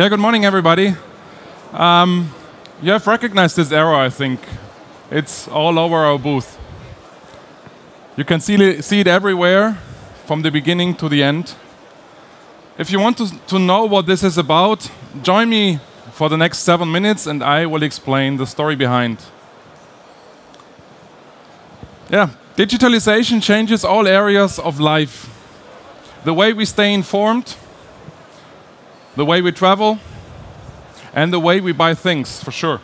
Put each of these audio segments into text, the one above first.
Yeah, good morning, everybody. Um, you have recognized this arrow, I think. It's all over our booth. You can see, see it everywhere, from the beginning to the end. If you want to, to know what this is about, join me for the next seven minutes and I will explain the story behind. Yeah, digitalization changes all areas of life. The way we stay informed, the way we travel, and the way we buy things, for sure.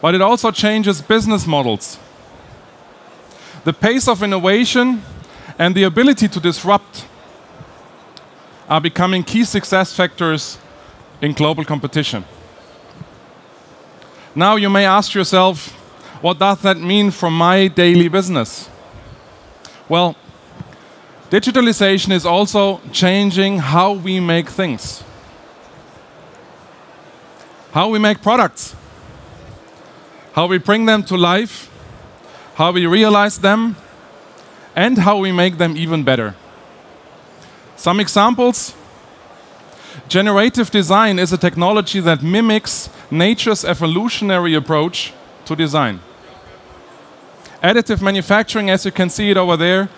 But it also changes business models. The pace of innovation and the ability to disrupt are becoming key success factors in global competition. Now you may ask yourself, what does that mean for my daily business? Well, digitalization is also changing how we make things, how we make products, how we bring them to life, how we realize them, and how we make them even better. Some examples. Generative design is a technology that mimics nature's evolutionary approach to design. Additive manufacturing, as you can see it over there,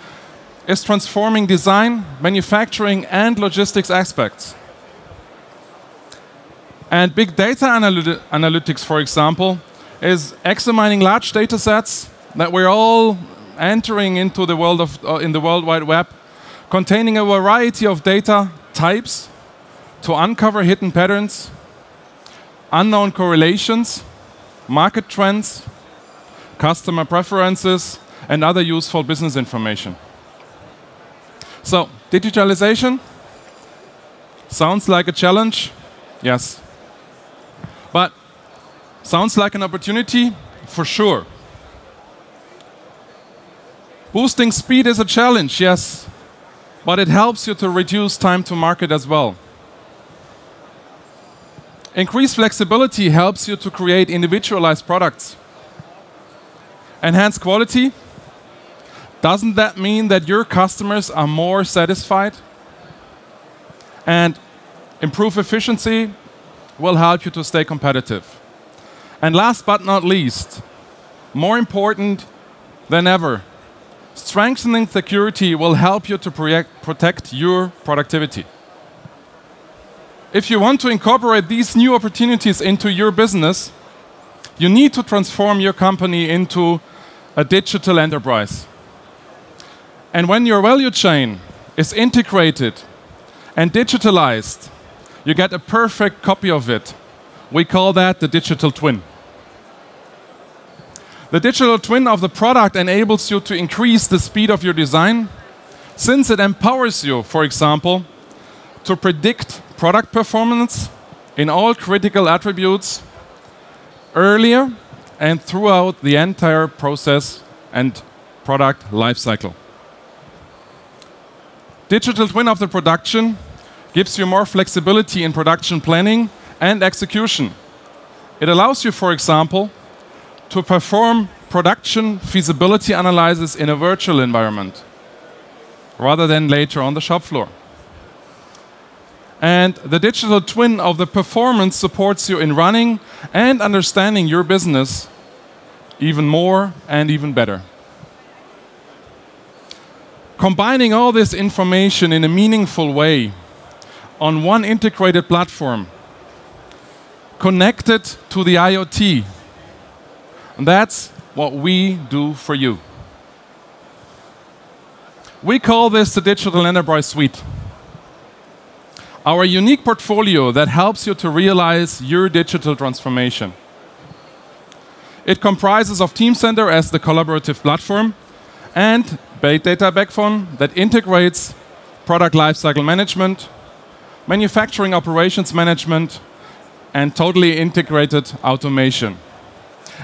is transforming design, manufacturing, and logistics aspects. And big data analy analytics, for example, is examining large data sets that we're all entering into the world of, uh, in the World Wide Web, containing a variety of data types to uncover hidden patterns, unknown correlations, market trends, customer preferences, and other useful business information. So, digitalization sounds like a challenge, yes. But sounds like an opportunity, for sure. Boosting speed is a challenge, yes, but it helps you to reduce time to market as well. Increased flexibility helps you to create individualized products. Enhanced quality, doesn't that mean that your customers are more satisfied? And improve efficiency will help you to stay competitive. And last but not least, more important than ever, strengthening security will help you to protect your productivity. If you want to incorporate these new opportunities into your business, you need to transform your company into a digital enterprise. And when your value chain is integrated and digitalized, you get a perfect copy of it. We call that the digital twin. The digital twin of the product enables you to increase the speed of your design since it empowers you, for example, to predict product performance in all critical attributes earlier and throughout the entire process and product lifecycle. Digital twin of the production gives you more flexibility in production planning and execution. It allows you, for example, to perform production feasibility analysis in a virtual environment rather than later on the shop floor. And the digital twin of the performance supports you in running and understanding your business even more and even better. Combining all this information in a meaningful way on one integrated platform, connected to the IoT, and that's what we do for you. We call this the Digital Enterprise Suite our unique portfolio that helps you to realize your digital transformation. It comprises of Teamcenter as the collaborative platform and Big Data Backbone that integrates product lifecycle management, manufacturing operations management, and totally integrated automation.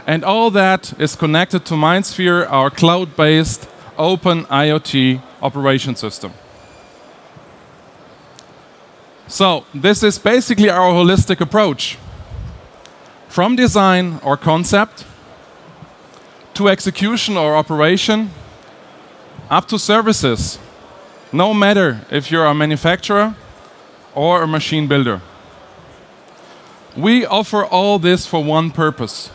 And all that is connected to MindSphere, our cloud-based open IoT operation system. So this is basically our holistic approach. From design or concept to execution or operation up to services, no matter if you're a manufacturer or a machine builder. We offer all this for one purpose.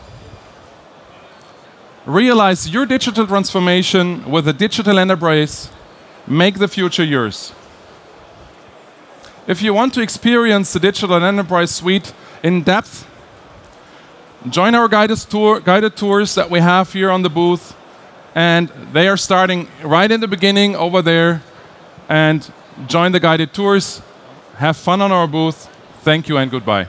Realize your digital transformation with a digital enterprise. Make the future yours. If you want to experience the Digital Enterprise Suite in depth, join our guided, tour, guided tours that we have here on the booth. And they are starting right in the beginning over there. And join the guided tours. Have fun on our booth. Thank you and goodbye.